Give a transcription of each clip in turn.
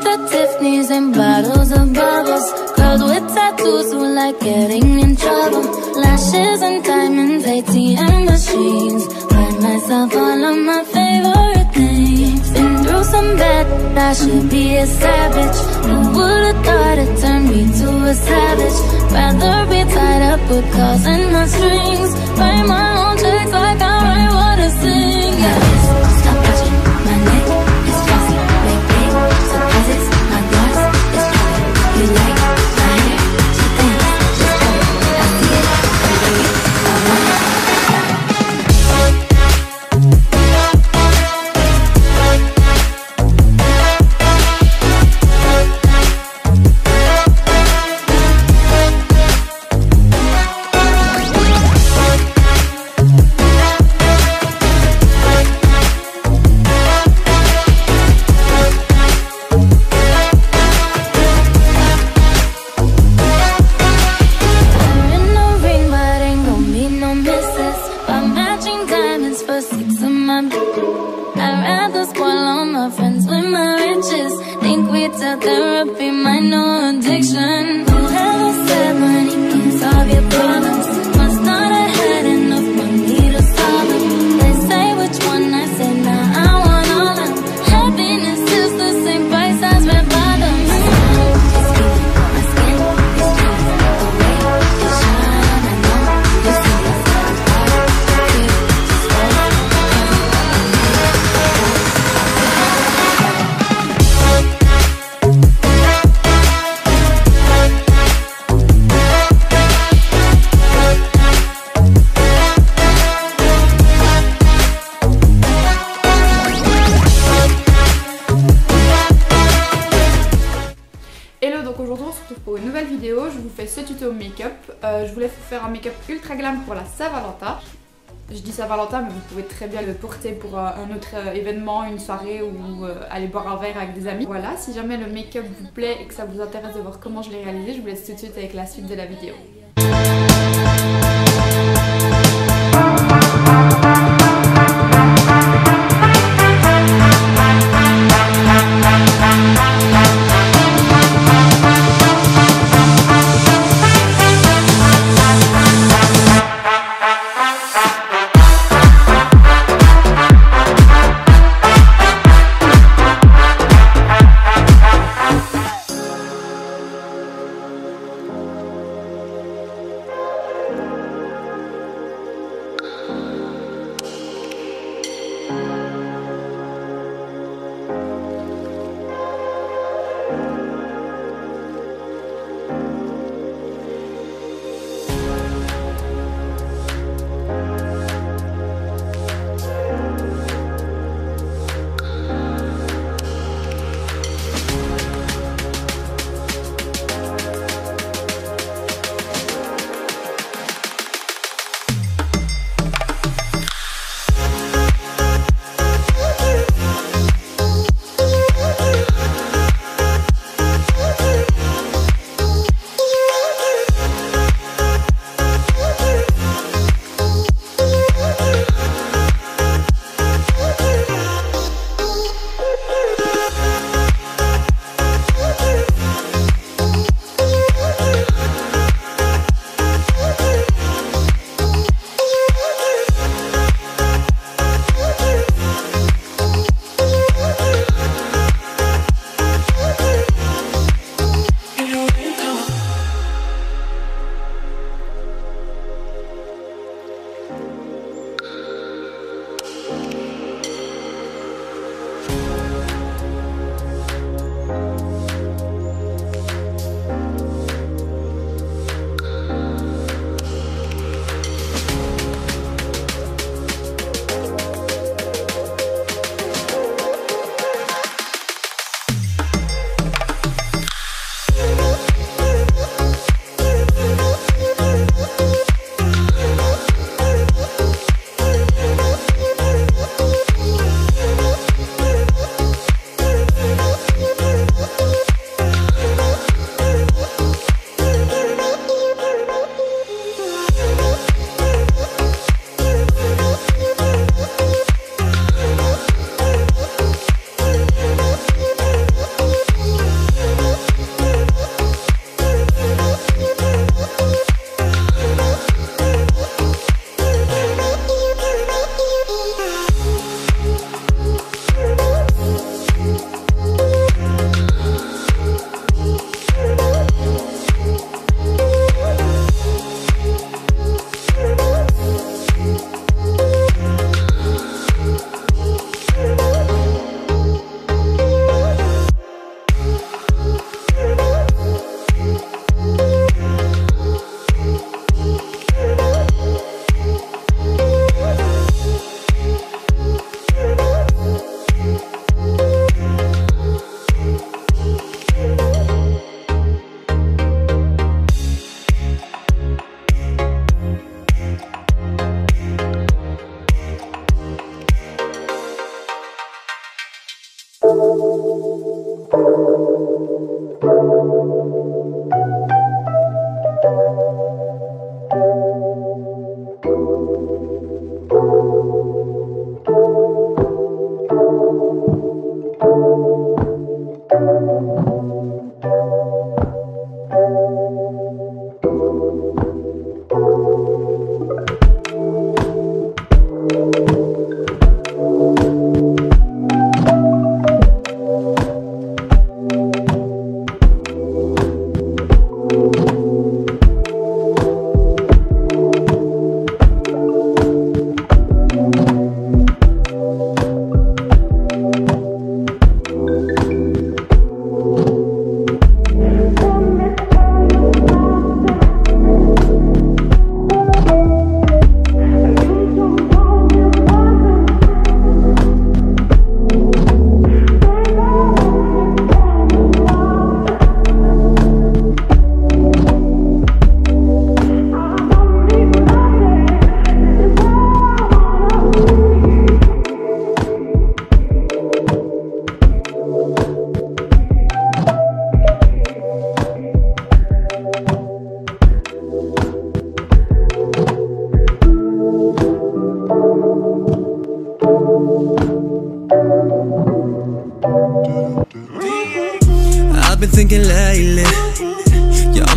Tiffany's and bottles of bubbles. Girls with tattoos who like getting in trouble. Lashes and diamonds, ATM machines. Buy myself all of my favorite things. Been through some bad, I should be a savage. Who would've thought it turned me to a savage? Rather be tied up with calls and my strings. Write my own checks like I Euh, je voulais vous faire un make-up ultra glam pour la Saint-Valentin. Je dis Saint-Valentin, mais vous pouvez très bien le porter pour euh, un autre euh, événement, une soirée ou aller boire un verre avec des amis. Voilà, si jamais le make-up vous plaît et que ça vous intéresse de voir comment je l'ai réalisé, je vous laisse tout de suite avec la suite de la vidéo.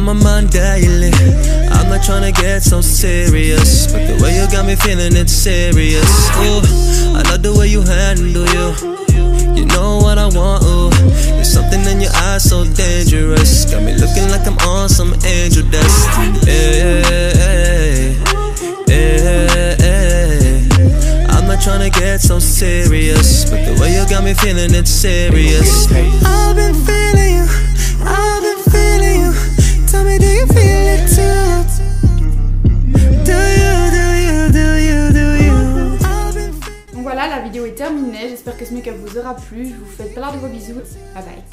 My mind daily. I'm not trying to get so serious, but the way you got me feeling it's serious. Ooh, I love the way you handle you. You know what I want, ooh. There's something in your eyes so dangerous. Got me looking like I'm on some angel dust. Hey, hey, hey. I'm not trying to get so serious, but the way you got me feeling it's serious. I've been feeling make-up vous aura plu. Je vous fais plein de gros bisous. Bye bye.